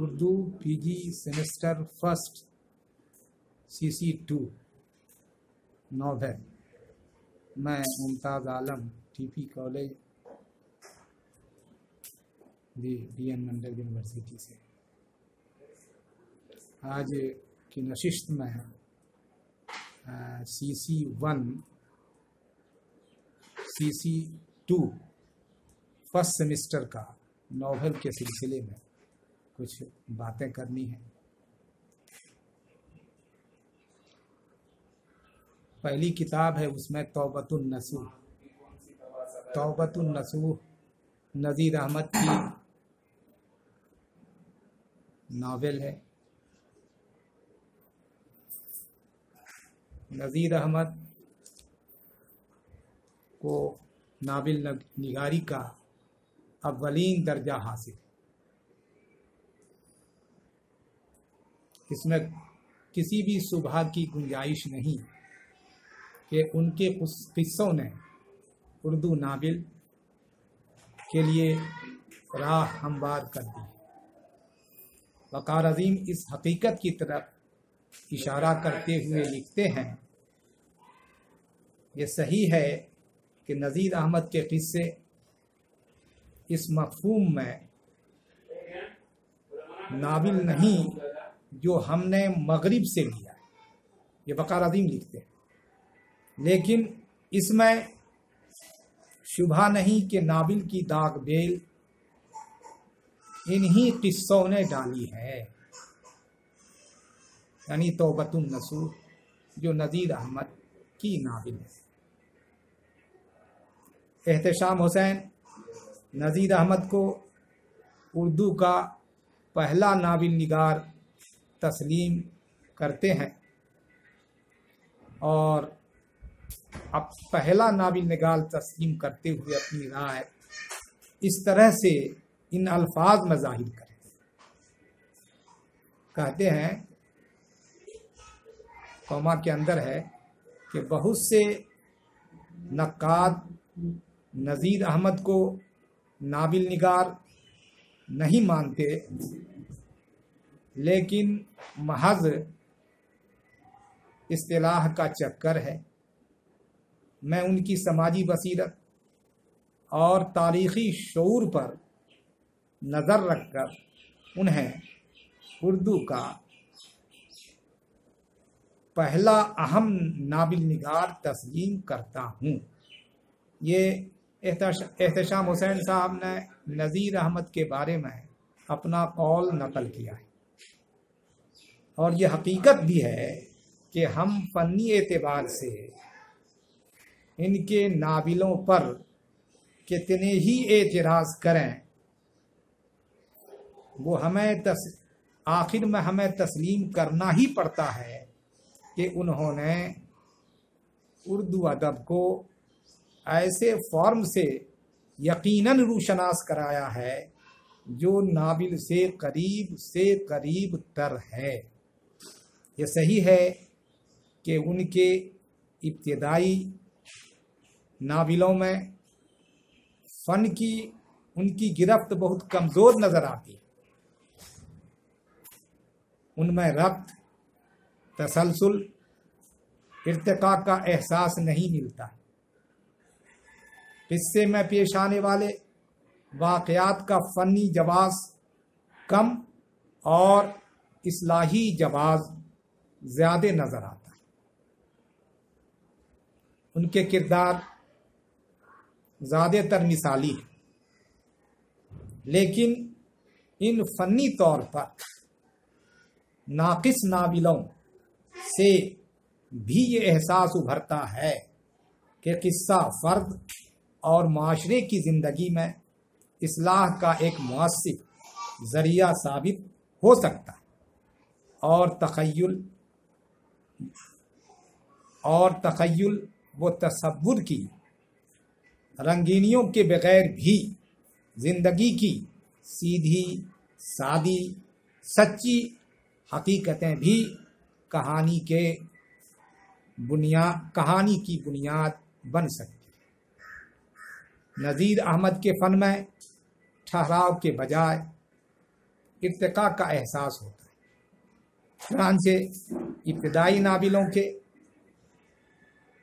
Urdu PG semester first CC two novel मैं Mumtaz Alam TP college. D D N Mandal university से। आज की नशिस्त में C C one C C two, first semester का novel के सिलसिले में। कुछ बातें करनी है। पहली किताब है उसमें तौबतुल नसूह। नसूह नज़ीर अहमद की नावल है। नज़ीर अहमद को नाबिल निगारी का अव्वलीन दर्जा हासिल इसमें किसी भी सुबह की गुंजाइश नहीं कि उनके उस किस्सों ने उर्दू नाबिल के लिए राह हमवार कर दी। वकार अजीम इस हकीकत की तरफ़ इशारा करते हुए लिखते हैं ये सही है कि नज़ीर अहमद के किस्से इस मफहूम में नाबिल नहीं जो हमने मगरिब से लिया। ये बकार अजीम लिखते हैं। लेकिन इसमें शुभा नहीं कि नाबिल की दाग बेल इन्हीं किस्सों ने डाली है। यानी तोबतुल नसूर, जो नज़ीर अहमद की नाबिल है। एहतशाम हुसैन नज़ीर अहमद को उर्दू का पहला नाविल निगार तस्लीम करते हैं। और अब पहला नाबिल निगाल तस्लीम करते हुए अपनी राय इस तरह से इन अल्फाज में ज़ाहिर करें। कहते हैं, कौमा के अंदर है कि बहुत से नक्काद नज़ीर अहमद को नाबिल निगार नहीं मानते लेकिन महज इस्तेलाह का चक्कर है। मैं उनकी समाजी बसीरत और तारीख़ी शूर पर नज़र रखकर उन्हें उर्दू का पहला अहम नाबिल निगार तस्लीम करता हूँ। ये एहतशाम हुसैन साहब ने नज़ीर अहमद के बारे में अपना कौल नकल किया है। और ये हकीकत भी है कि हम फ़नी एतबार से इनके नाबिलों पर कितने ही एतराज़ करें, वो हमें तस, आखिर में हमें तस्लीम करना ही पड़ता है कि उन्होंने उर्दू अदब को ऐसे फॉर्म से यकीनन रूशनास कराया है, जो नाबिल से करीब से करीब तर है। ये सही है कि उनके इब्तदाई नाबिलों में फ़न की, उनकी गिरफ्त बहुत कमज़ोर नज़र आती है। उनमें रक्त, तसलसल, इरतका का एहसास नहीं मिलता। किस्से में पेश आने वाले वाक़यात का फ़नी जवाब कम और इसलाही जवाब ज़्यादा नज़र आता है। उनके किरदार ज़्यादातर मिसाली है। लेकिन इन फ़नी तौर पर नाकिस नाबिलों से भी ये एहसास उभरता है कि किस्सा फ़र्द और माशरे की ज़िंदगी में इसलाह का एक मुआसिर ज़रिया साबित हो सकता है और तखयल और तखयल व तस्वुर की, रंगीनियों के बगैर भी ज़िंदगी की सीधी, सादी, सच्ची हकीकतें भी कहानी के बुनियाद कहानी की बुनियाद बन सकती नज़ीर अहमद के फ़न में ठहराव के बजाय इरतका का एहसास होता चुनाचे इब्तदाई नाबिलों के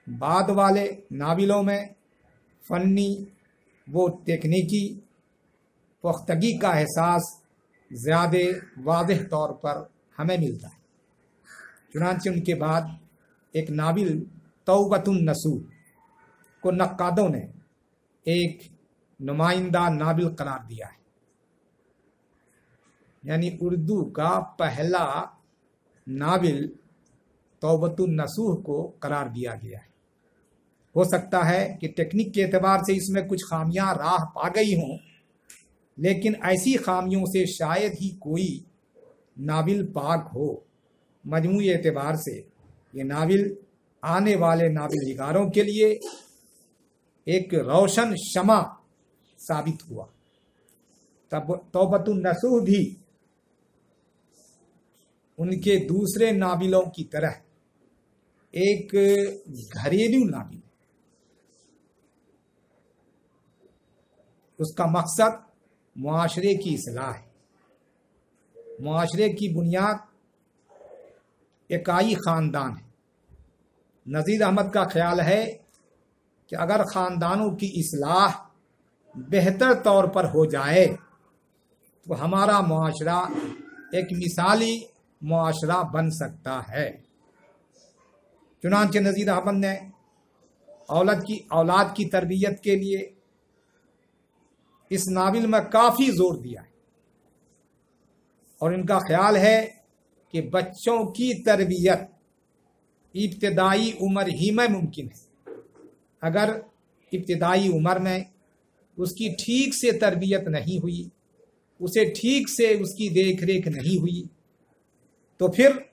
बाद वाले नाबिलों में फ़नी वो तकनीकी पुख्तगी का एहसास ज़्यादा वाज तौर पर हमें मिलता है। चुनाचे उनके बाद एक नाविल नाबिल तोबतुलनसू को नक्कादों ने एक नुमाइंदा नाबिल करार दिया है। यानी उर्दू का पहला नाबिल तोबतुलनसूह को करार दिया गया है। हो सकता है कि टेक्निक के एतबार से इसमें कुछ खामियाँ राह पा गई हों, लेकिन ऐसी खामियों से शायद ही कोई नाबिल पाक हो। मजमू एतबार से ये नाबिल आने वाले नाबिल निगारों के लिए एक रोशन शमा साबित हुआ। तब तोबतुलनसूह भी उनके दूसरे नाबिलों की तरह, एक घरेलू नाबिल उसका मकसद माशरे की असलाह है। माशरे की बुनियाद इकाई ख़ानदान है। नज़ीर अहमद का ख्याल है कि अगर ख़ानदानों की असलाह बेहतर तौर पर हो जाए तो हमारा मुआशरा एक मिसाली मुआशरा बन सकता है। चुनानचे नज़ीर अहमद ने औलद की, औलाद की तरबियत के लिए इस नावल में काफ़ी ज़ोर दिया है। और इनका ख्याल है कि बच्चों की तरबियत इब्तदाई उम्र ही में मुमकिन है। अगर इब्तदाई उम्र में उसकी ठीक से तरबियत नहीं हुई, उसे ठीक से उसकी देख रेख नहीं हुई तो फिर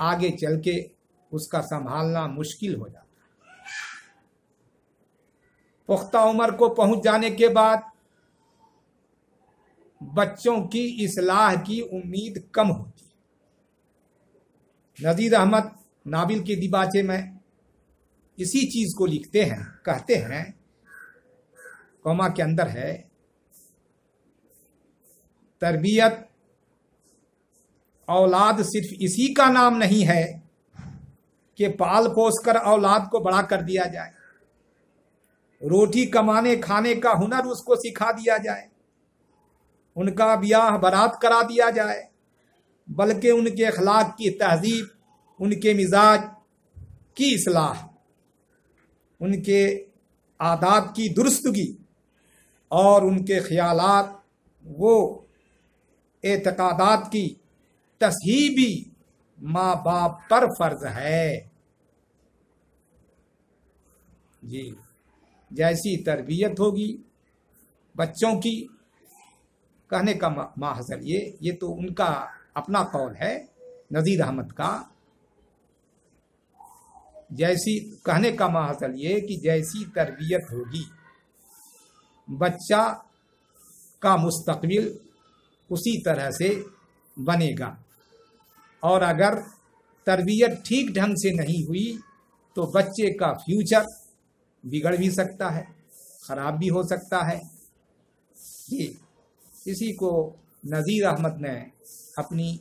आगे चल के उसका संभालना मुश्किल हो जाता। पुख्ता उम्र को पहुँच जाने के बाद बच्चों की इसलाह की उम्मीद कम होती। है नजीर अहमद नाबिल के दिबाचे में इसी चीज़ को लिखते हैं, कहते हैं, कौमा के अंदर है, तरबियत औलाद सिर्फ़ इसी का नाम नहीं है कि पाल पोस कर औलाद को बड़ा कर दिया जाए। रोटी कमाने, खाने का हुनर उसको सिखा दिया जाए। उनका ब्याह बरात करा दिया जाए। बल्कि उनके अखलाक की तहजीब, उनके मिजाज की असलाह उनके आदाब की दुरुस्तगी और उनके ख्यालात, वो एतकादात की तस्हीबी माँ बाप पर फ़र्ज़ है। जी, जैसी तरबियत होगी बच्चों की, कहने का माहजल ये ये तो उनका अपना कौल है, नज़ीर अहमद का। जैसी, कहने का माहजल ये कि जैसी तरबियत होगी, बच्चा का मुस्तकबिल उसी तरह से बनेगा। और अगर तरबियत ठीक ढंग से नहीं हुई तो बच्चे का फ्यूचर बिगड़ भी सकता है, ख़राब भी हो सकता है। ये इसी को नज़ीर अहमद ने अपनी,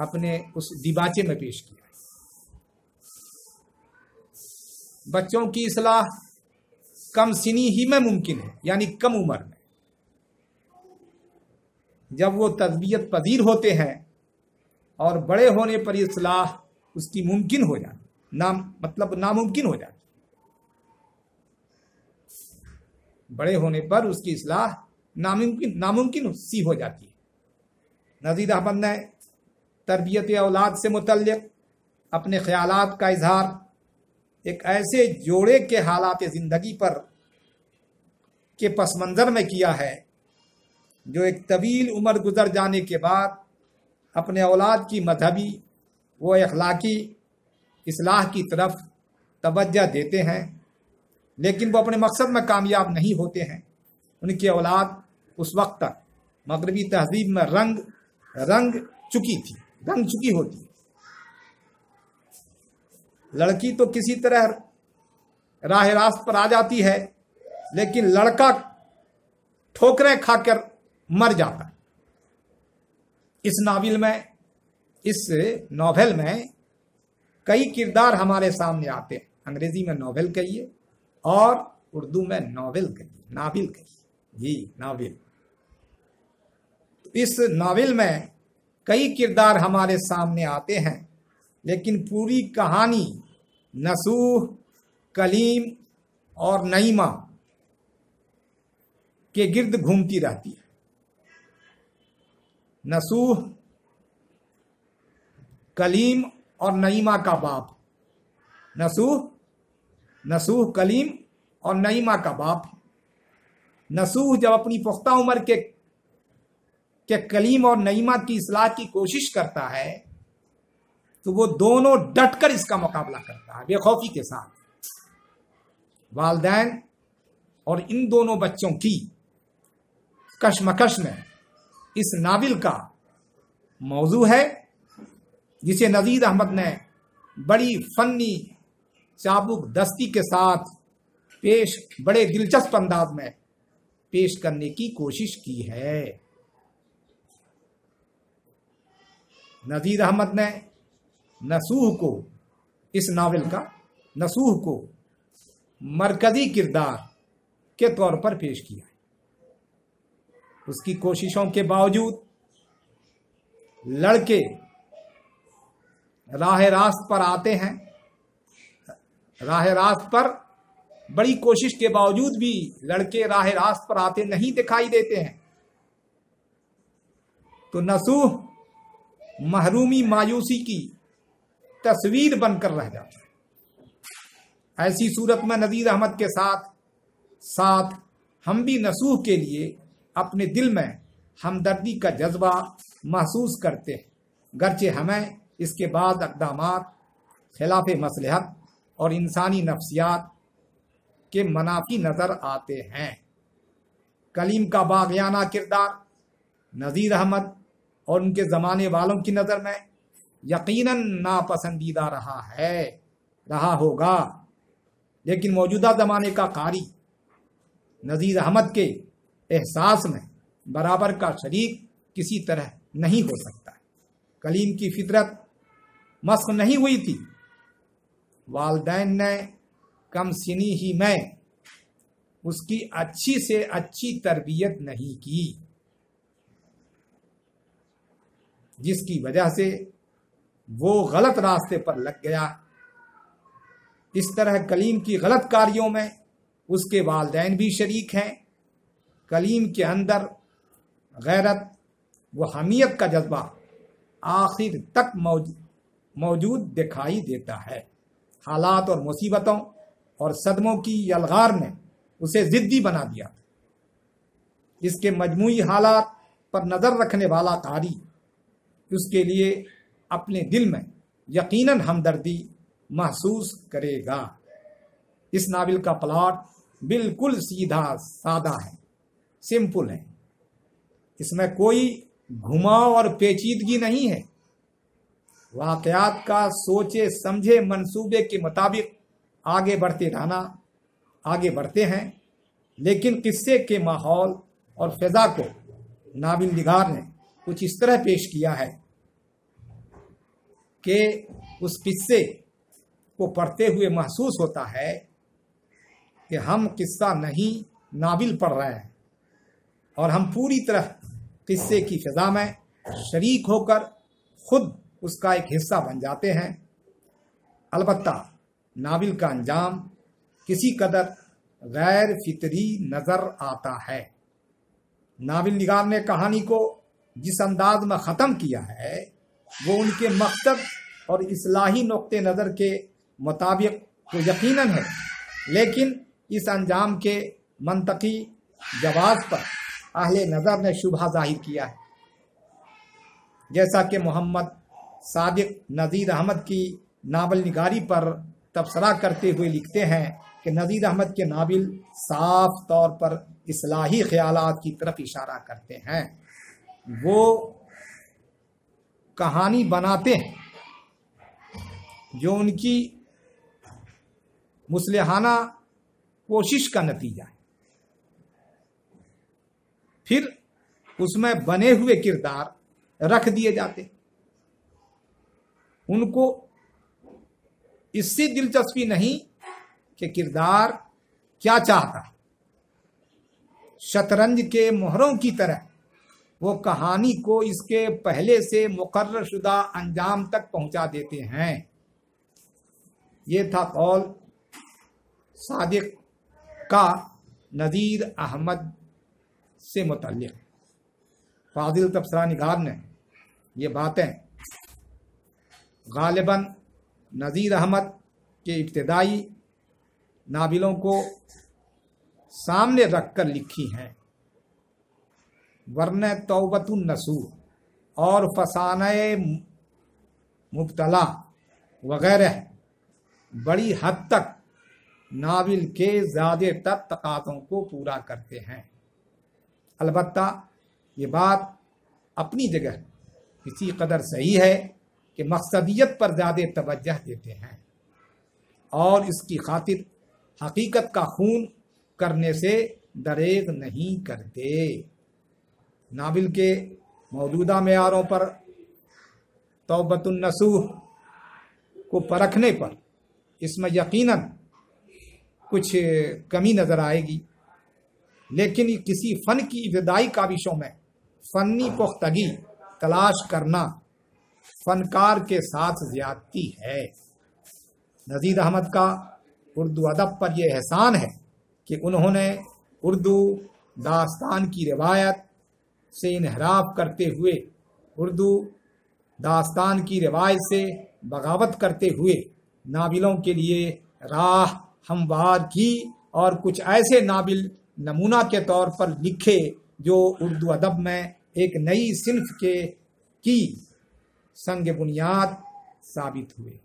अपने उस दिबाचे में पेश किया बच्चों की असलाह कम सिनी ही में मुमकिन है, यानी कम उम्र में। जब वो तरबियत पजीर होते हैं और बड़े होने पर इसलाह उसकी मुमकिन हो जाती, नाम मतलब नामुमकिन हो जाती। बड़े होने पर उसकी इसलाह नामुमकिन नामुमकिन सी हो जाती है। नजीर अहमद ने तरबियत औलाद से मुतलक अपने ख्यालात का इजहार एक ऐसे जोड़े के हालात ज़िंदगी पर के पस मंज़र में किया है जो एक तवील उम्र गुजर जाने के बाद अपने औलाद की मजहबी, व अखलाकी असलाह की तरफ़ तवज्जो देते हैं, लेकिन वो अपने मकसद में कामयाब नहीं होते हैं। उनकी औलाद उस वक्त तक मगरबी तहजीब में रंग रंग चुकी थी, रंग चुकी होती। लड़की तो किसी तरह राह रास्त पर आ जाती है, लेकिन लड़का ठोकरें खाकर मर जाता। इस नावल में, इस नॉवेल में कई किरदार हमारे सामने आते हैं। अंग्रेज़ी में नॉवेल कहिए और उर्दू में नॉवेल कहिए, नाविल कहिए। जी, नाविल। इस नावल में कई किरदार हमारे सामने आते हैं, लेकिन पूरी कहानी नसूह, कलीम और नईमा के गिर्द घूमती रहती है। नसूह, कलीम और नईमा का बाप। नसूह नसूह, कलीम और नईमा का बाप। नसूह जब अपनी पुख्ता उम्र के के कलीम और नईमा की इसलाह की कोशिश करता है तो वो दोनों डटकर इसका मुकाबला करता है, बेखौफी के साथ। वालदेन और इन दोनों बच्चों की कशमकश में इस नाविल का मौजू है, जिसे नजीर अहमद ने बड़ी फनी चाबुक दस्ती के साथ पेश, बड़े दिलचस्प अंदाज में पेश करने की कोशिश की है। नजीर अहमद ने नसूह को, इस नावल का नसूह को मरकजी किरदार के तौर पर पेश किया उसकी कोशिशों के बावजूद लड़के राह रास्त पर आते हैं। राह रास्त पर बड़ी कोशिश के बावजूद भी लड़के राह रास्त पर आते नहीं दिखाई देते हैं। तो नसूह महरूमी मायूसी की तस्वीर बनकर रह जाता है। ऐसी सूरत में नजीर अहमद के साथ साथ हम भी नसूह के लिए अपने दिल में हमदर्दी का जज्बा महसूस करते हैं। गरचे हमें, इसके बाद अकदाम खिलाफ मसलहत और इंसानी नफ्सियात के मनाफी नज़र आते हैं। कलीम का बागियाना किरदार, नज़ीर अहमद और उनके ज़माने वालों की नज़र में यकीनन नापसंदीदा रहा है, रहा होगा। लेकिन मौजूदा ज़माने का कारी, नज़ीर अहमद के एहसास में बराबर का शरीक किसी तरह नहीं हो सकता। कलीम की फितरत मस्क नहीं हुई थी। वालदेन ने कम सिनी ही में उसकी अच्छी से अच्छी तरबियत नहीं की, जिसकी वजह से वो गलत रास्ते पर लग गया। इस तरह कलीम की गलत कार्यों में उसके वालदेन भी शरीक हैं कलीम के अंदर गैरत व हमीयत का जज्बा आखिर तक मौजूद दिखाई देता है। हालात और मुसीबतों और सदमों की यलगार ने उसे जिद्दी बना दिया। इसके मजमूई हालात पर नज़र रखने वाला कारी उसके लिए अपने दिल में यकीनन हमदर्दी महसूस करेगा। इस नावल का प्लाट बिल्कुल सीधा सादा है। सिंपल है। इसमें कोई घुमाव और पेचीदगी नहीं है। वाकयात का सोचे, समझे, मंसूबे के मुताबिक आगे बढ़ते रहना, आगे बढ़ते हैं। लेकिन किस्से के माहौल और फिजा को नाबिल निगार ने कुछ इस तरह पेश किया है कि उस किस्से को पढ़ते हुए महसूस होता है कि हम किस्सा नहीं नाबिल पढ़ रहे हैं। और हम पूरी तरह किस्से की फिजा में शरीक होकर खुद उसका एक हिस्सा बन जाते हैं। अलबत्ता नाविल का अंजाम किसी कदर गैर फितरी नज़र आता है। नाविल निगार ने कहानी को जिस अंदाज में ख़त्म किया है, वो उनके मकसद और इसलाही नुक़ नज़र के मुताबिक तो यकीनन है, लेकिन इस अंजाम के मनतकी जवाब पर अहले नज़र ने शुभा ज़ाहिर किया है। जैसा कि मोहम्मद सादिक नज़ीर अहमद की नावल निगारी पर तबसरा करते हुए लिखते हैं कि नज़ीर अहमद के नावल साफ़ तौर पर इसलाही ख्याल की तरफ़ इशारा करते हैं। वो कहानी बनाते हैं जो उनकी मुसलहाना कोशिश का नतीजा है। फिर उसमें बने हुए किरदार रख दिए जाते। उनको इससे दिलचस्पी नहीं कि किरदार क्या चाहता। शतरंज के मोहरों की तरह वो कहानी को इसके पहले से मुकर्र शुदा अंजाम तक पहुँचा देते हैं। ये था कौल सादिक का नज़ीर अहमद से मुतल फाजिल तबसरा निगार ने ये बातें गालिबा नज़ीर अहमद के इब्तदाई नाबिलों को सामने रखकर लिखी हैं। वरन तोबतुलनसूर और फसान मुबतला वगैरह बड़ी हद तक नाविल के ज़्यादातर तकातों को पूरा करते हैं। अलबत्ता ये बात अपनी जगह इसी कदर सही है कि मकसदियत पर ज़्यादा तवज्जह देते हैं और इसकी खातिर हकीकत का खून करने से दरेग नहीं करते। नाबिल के मौजूदा मैारों पर तोबतुलनसूह को परखने पर इसमें यकीनन कुछ कमी नज़र आएगी। लेकिन किसी फ़न की इब्तदाई काविशों में फ़नी पुख्तगी, तलाश करना फनकार के साथ ज्यादती है। नजीर अहमद का उर्दू अदब पर यह एहसान है कि उन्होंने उर्दू दास्तान की रिवायत से इनहराफ करते हुए, उर्दू दास्तान की रिवायत से बगावत करते हुए नाबिलों के लिए राह, हमवार की और कुछ ऐसे नाबिल नमूना के तौर पर लिखे जो उर्दू अदब में एक नई सिंफ के की संग बुनियाद साबित हुए।